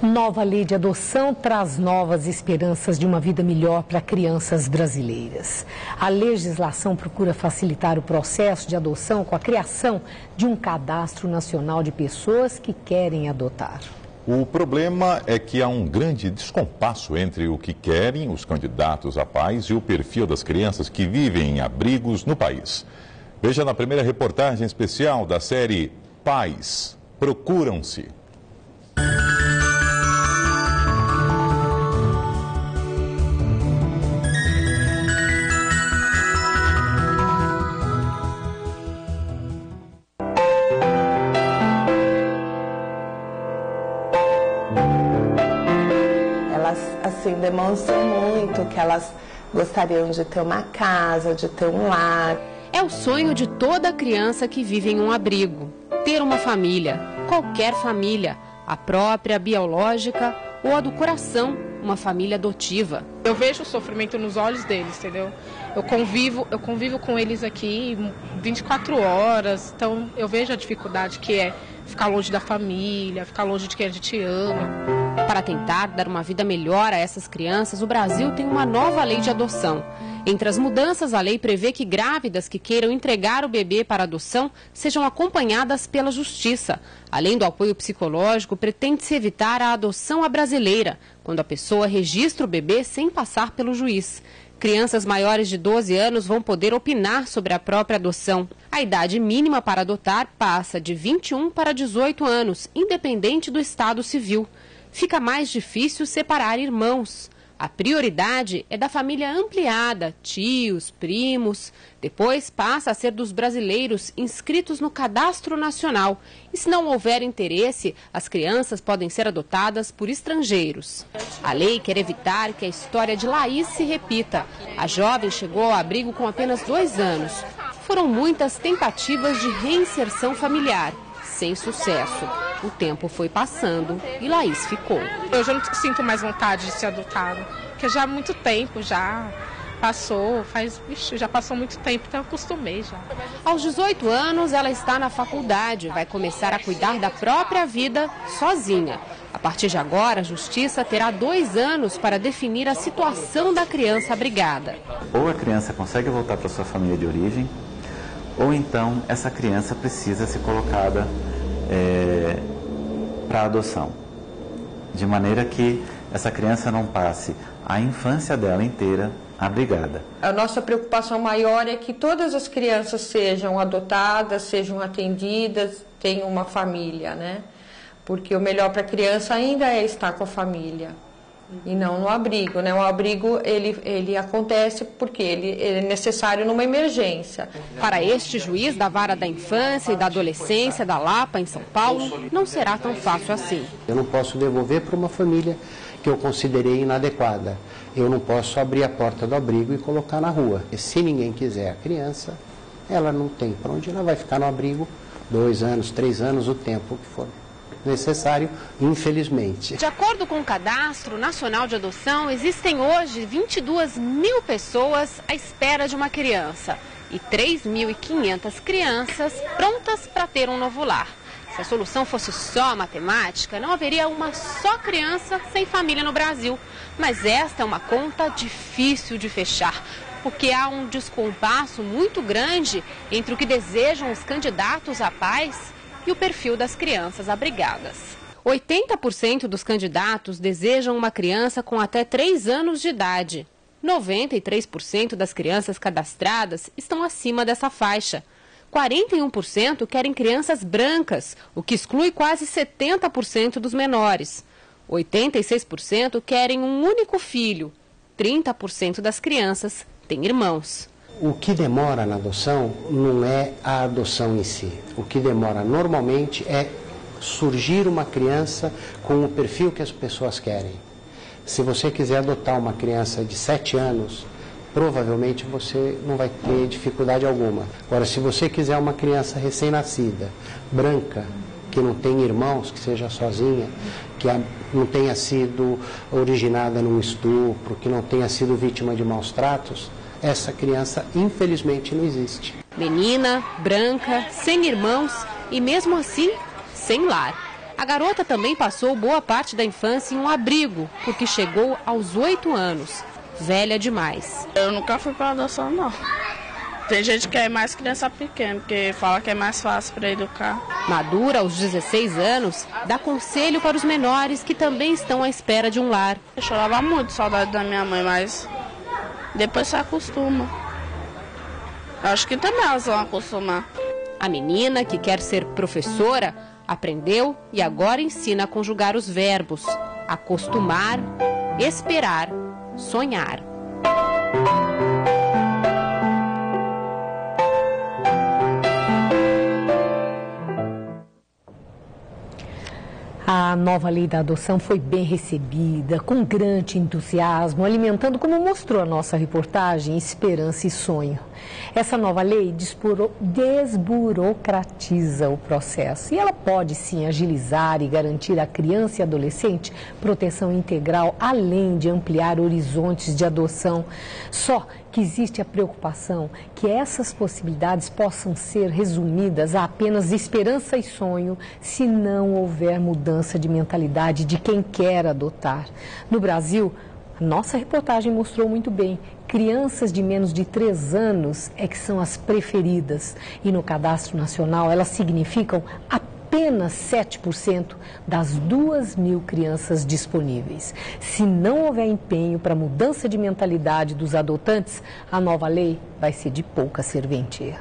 Nova lei de adoção traz novas esperanças de uma vida melhor para crianças brasileiras. A legislação procura facilitar o processo de adoção com a criação de um cadastro nacional de pessoas que querem adotar. O problema é que há um grande descompasso entre o que querem os candidatos a pais e o perfil das crianças que vivem em abrigos no país. Veja na primeira reportagem especial da série Pais Procuram-se. Demonstram muito que elas gostariam de ter uma casa, de ter um lar. É o sonho de toda criança que vive em um abrigo. Ter uma família, qualquer família, a própria, biológica ou a do coração, uma família adotiva. Eu vejo o sofrimento nos olhos deles, entendeu? Eu convivo, eu convivo com eles aqui 24 horas, então eu vejo a dificuldade que é ficar longe da família, ficar longe de quem a gente ama. Para tentar dar uma vida melhor a essas crianças, o Brasil tem uma nova lei de adoção. Entre as mudanças, a lei prevê que grávidas que queiram entregar o bebê para adoção sejam acompanhadas pela justiça. Além do apoio psicológico, pretende-se evitar a adoção à brasileira, quando a pessoa registra o bebê sem passar pelo juiz. Crianças maiores de 12 anos vão poder opinar sobre a própria adoção. A idade mínima para adotar passa de 21 para 18 anos, independente do estado civil fica mais difícil separar irmãos. A prioridade é da família ampliada, tios, primos. Depois passa a ser dos brasileiros inscritos no Cadastro Nacional. E se não houver interesse, as crianças podem ser adotadas por estrangeiros. A lei quer evitar que a história de Laís se repita. A jovem chegou ao abrigo com apenas dois anos. Foram muitas tentativas de reinserção familiar sem sucesso. O tempo foi passando e Laís ficou. Eu já não sinto mais vontade de ser adotada, porque já há muito tempo já passou, faz, ixi, já passou muito tempo, então eu acostumei já. Aos 18 anos, ela está na faculdade, vai começar a cuidar da própria vida sozinha. A partir de agora, a Justiça terá dois anos para definir a situação da criança abrigada. Ou a criança consegue voltar para sua família de origem, ou então essa criança precisa ser colocada é, para adoção, de maneira que essa criança não passe a infância dela inteira abrigada. A nossa preocupação maior é que todas as crianças sejam adotadas, sejam atendidas, tenham uma família, né? Porque o melhor para a criança ainda é estar com a família e não no abrigo, né? O abrigo ele, ele acontece porque ele, ele, é necessário numa emergência. Para este juiz da vara da infância e da adolescência da Lapa em São Paulo, não será tão fácil assim. Eu não posso devolver para uma família que eu considerei inadequada. Eu não posso abrir a porta do abrigo e colocar na rua. E se ninguém quiser a criança, ela não tem para onde ela vai ficar no abrigo dois anos, três anos, o tempo que for necessário, infelizmente. De acordo com o Cadastro Nacional de Adoção, existem hoje 22 mil pessoas à espera de uma criança e 3.500 crianças prontas para ter um novo lar. Se a solução fosse só matemática, não haveria uma só criança sem família no Brasil. Mas esta é uma conta difícil de fechar, porque há um descompasso muito grande entre o que desejam os candidatos a pais e o perfil das crianças abrigadas. 80% dos candidatos desejam uma criança com até 3 anos de idade. 93% das crianças cadastradas estão acima dessa faixa. 41% querem crianças brancas, o que exclui quase 70% dos menores. 86% querem um único filho. 30% das crianças têm irmãos. O que demora na adoção não é a adoção em si. O que demora normalmente é surgir uma criança com o perfil que as pessoas querem. Se você quiser adotar uma criança de 7 anos, provavelmente você não vai ter dificuldade alguma. Agora, se você quiser uma criança recém-nascida, branca, que não tem irmãos, que seja sozinha, que não tenha sido originada num estupro, que não tenha sido vítima de maus tratos, essa criança infelizmente não existe. Menina, branca, sem irmãos e mesmo assim sem lar. A garota também passou boa parte da infância em um abrigo, porque chegou aos oito anos, velha demais. Eu nunca fui para adoção, não. Tem gente que é mais criança pequena, porque fala que é mais fácil para educar. Madura, aos 16 anos, dá conselho para os menores que também estão à espera de um lar. Eu chorava muito, saudade da minha mãe, mas depois se acostuma. Acho que também elas vão acostumar. A menina, que quer ser professora, aprendeu e agora ensina a conjugar os verbos: acostumar, esperar, sonhar. A nova lei da adoção foi bem recebida, com grande entusiasmo, alimentando, como mostrou a nossa reportagem, esperança e sonho. Essa nova lei desburocratiza o processo e ela pode sim agilizar e garantir à criança e adolescente proteção integral, além de ampliar horizontes de adoção. Só que existe a preocupação que essas possibilidades possam ser resumidas a apenas esperança e sonho se não houver mudança de mentalidade de quem quer adotar. No Brasil, nossa reportagem mostrou muito bem. Crianças de menos de 3 anos é que são as preferidas. E no Cadastro Nacional elas significam apenas apenas 7% das 2 mil crianças disponíveis. Se não houver empenho para mudança de mentalidade dos adotantes, a nova lei vai ser de pouca serventia.